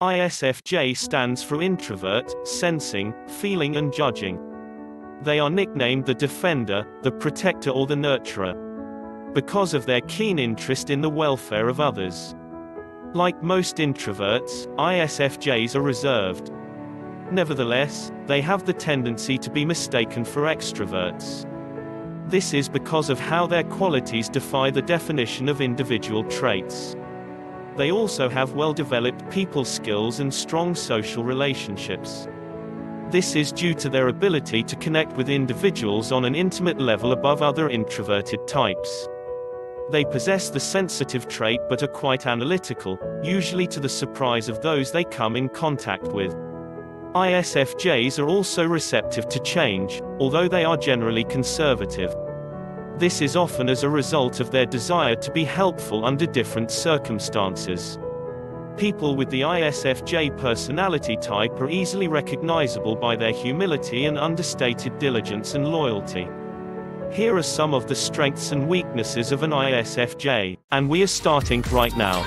ISFJ stands for introvert, sensing, feeling and judging. They are nicknamed the defender, the protector or the nurturer. Because of their keen interest in the welfare of others. Like most introverts, ISFJs are reserved. Nevertheless, they have the tendency to be mistaken for extroverts. This is because of how their qualities defy the definition of individual traits. They also have well-developed people skills and strong social relationships. This is due to their ability to connect with individuals on an intimate level above other introverted types. They possess the sensitive trait but are quite analytical, usually to the surprise of those they come in contact with. ISFJs are also receptive to change, although they are generally conservative. This is often as a result of their desire to be helpful under different circumstances. People with the ISFJ personality type are easily recognizable by their humility and understated diligence and loyalty. Here are some of the strengths and weaknesses of an ISFJ, and we are starting right now.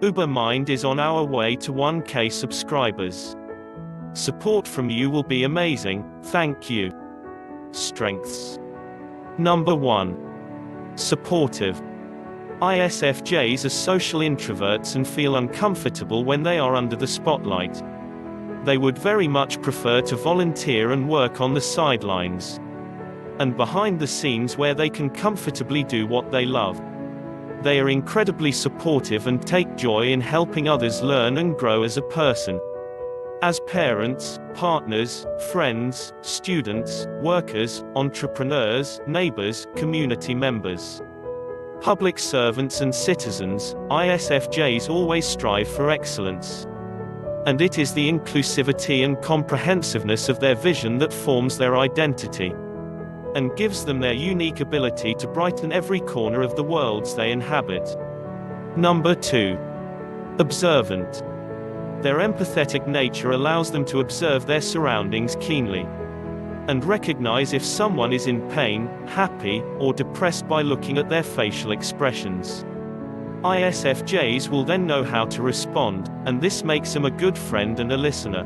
Ubermind is on our way to 1k subscribers. Support from you will be amazing, thank you. Strengths. Number 1. Supportive. ISFJs are social introverts and feel uncomfortable when they are under the spotlight. They would very much prefer to volunteer and work on the sidelines. And behind the scenes where they can comfortably do what they love. They are incredibly supportive and take joy in helping others learn and grow as a person. As parents, partners, friends, students, workers, entrepreneurs, neighbors, community members, public servants and citizens, ISFJs always strive for excellence. And it is the inclusivity and comprehensiveness of their vision that forms their identity and gives them their unique ability to brighten every corner of the worlds they inhabit. Number 2. Observant. Their empathetic nature allows them to observe their surroundings keenly and recognize if someone is in pain, happy, or depressed by looking at their facial expressions. ISFJs will then know how to respond, and this makes them a good friend and a listener.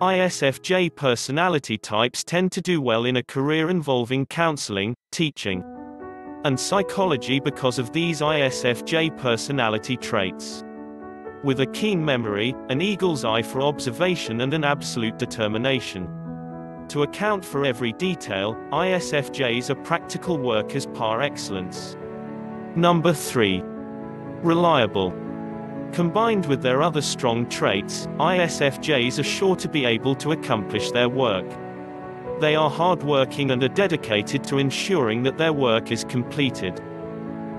ISFJ personality types tend to do well in a career involving counseling, teaching, and psychology because of these ISFJ personality traits. With a keen memory, an eagle's eye for observation and an absolute determination. To account for every detail, ISFJs are practical workers par excellence. Number 3. Reliable. Combined with their other strong traits, ISFJs are sure to be able to accomplish their work. They are hardworking and are dedicated to ensuring that their work is completed.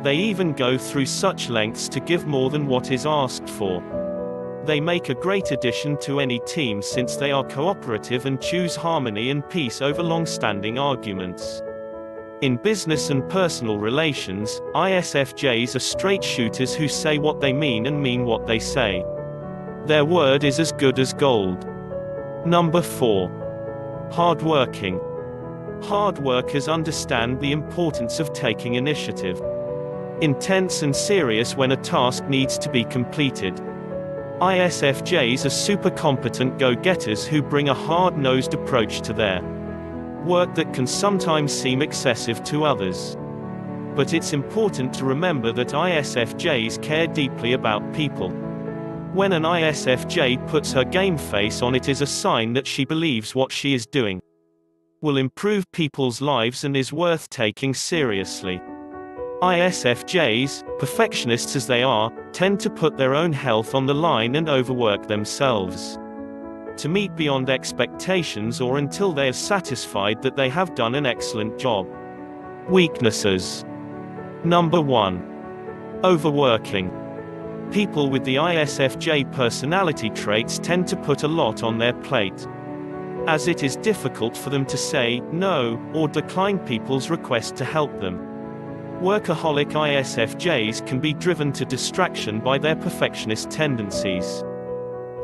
They even go through such lengths to give more than what is asked for. They make a great addition to any team since they are cooperative and choose harmony and peace over long-standing arguments. In business and personal relations, ISFJs are straight shooters who say what they mean and mean what they say. Their word is as good as gold. Number 4. Hardworking. Hard workers understand the importance of taking initiative. Intense and serious when a task needs to be completed. ISFJs are super competent go-getters who bring a hard-nosed approach to their work that can sometimes seem excessive to others. But it's important to remember that ISFJs care deeply about people. When an ISFJ puts her game face on it is a sign that she believes what she is doing will improve people's lives and is worth taking seriously. ISFJs, perfectionists as they are, tend to put their own health on the line and overwork themselves to meet beyond expectations or until they are satisfied that they have done an excellent job. Weaknesses. Number 1. Overworking. People with the ISFJ personality traits tend to put a lot on their plate. as it is difficult for them to say no or decline people's request to help them. Workaholic ISFJs can be driven to distraction by their perfectionist tendencies.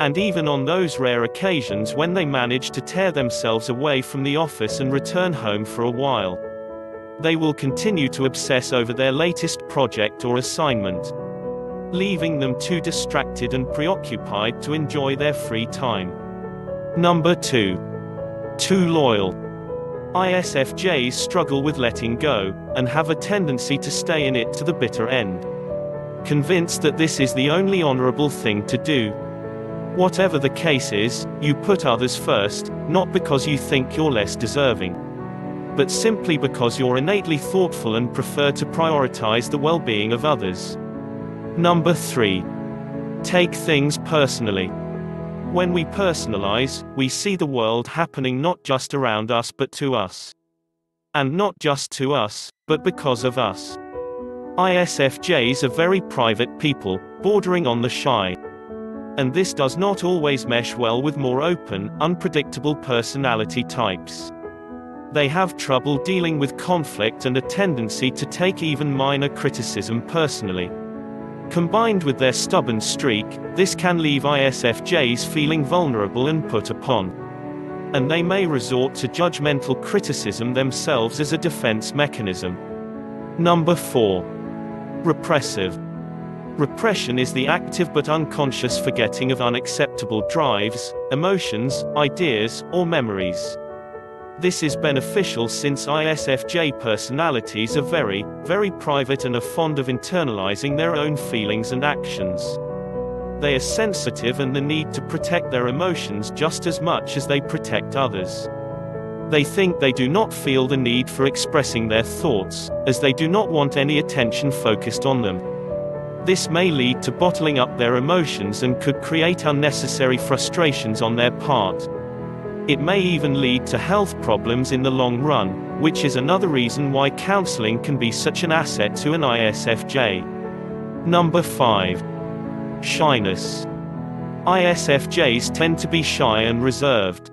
And even on those rare occasions when they manage to tear themselves away from the office and return home for a while, they will continue to obsess over their latest project or assignment, leaving them too distracted and preoccupied to enjoy their free time. Number 2. Too loyal. ISFJs struggle with letting go, and have a tendency to stay in it to the bitter end. Convinced that this is the only honorable thing to do. Whatever the case is, you put others first, not because you think you're less deserving, but simply because you're innately thoughtful and prefer to prioritize the well being of others. Number 3. Take things personally. When we personalize, we see the world happening not just around us but to us. And not just to us, but because of us. ISFJs are very private people, bordering on the shy. And this does not always mesh well with more open, unpredictable personality types. They have trouble dealing with conflict and a tendency to take even minor criticism personally. Combined with their stubborn streak, this can leave ISFJs feeling vulnerable and put upon. And they may resort to judgmental criticism themselves as a defense mechanism. Number 4. Repressive. Repression is the active but unconscious forgetting of unacceptable drives, emotions, ideas, or memories. This is beneficial since ISFJ personalities are very, very private and are fond of internalizing their own feelings and actions. They are sensitive and the need to protect their emotions just as much as they protect others. They think they do not feel the need for expressing their thoughts, as they do not want any attention focused on them. This may lead to bottling up their emotions and could create unnecessary frustrations on their part. It may even lead to health problems in the long run, which is another reason why counseling can be such an asset to an ISFJ. Number 5. Shyness. ISFJs tend to be shy and reserved.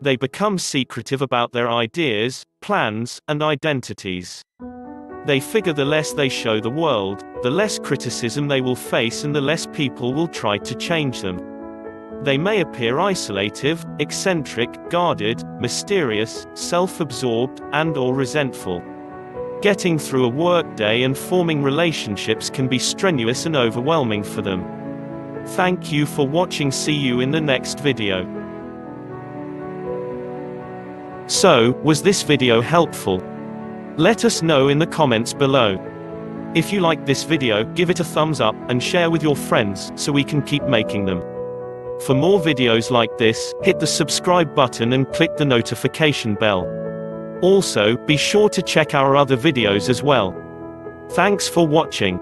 They become secretive about their ideas, plans, and identities. They figure the less they show the world, the less criticism they will face and the less people will try to change them. They may appear isolative, eccentric, guarded, mysterious, self-absorbed, and or resentful. Getting through a workday and forming relationships can be strenuous and overwhelming for them. Thank you for watching see you in the next video. So, was this video helpful? Let us know in the comments below. If you like this video, give it a thumbs up, and share with your friends, so we can keep making them. For more videos like this, hit the subscribe button and click the notification bell. Also, be sure to check our other videos as well. Thanks for watching.